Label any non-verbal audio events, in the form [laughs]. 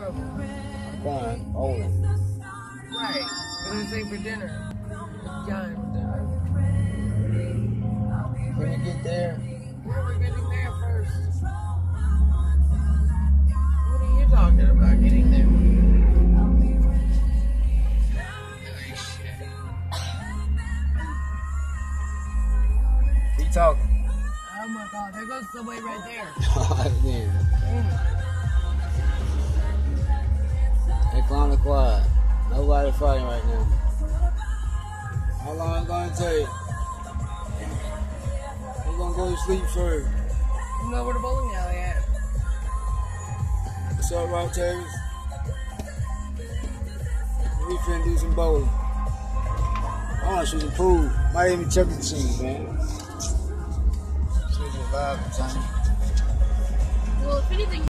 One of them. I'm going bowling. Right. What did say for dinner? John for dinner. When you get there, Where are we getting there first? What are you talking about getting there? talking. Oh my god, there goes the way right there. [laughs] quiet. Nobody fighting right now. How long it gonna take? We're gonna go to sleep first. You know where the bowling alley at? What's up, Rob Tavis? We finna do some bowling. I wanna shoot some pool. Might even Chuck E. Cheese, man. Switch your vibe,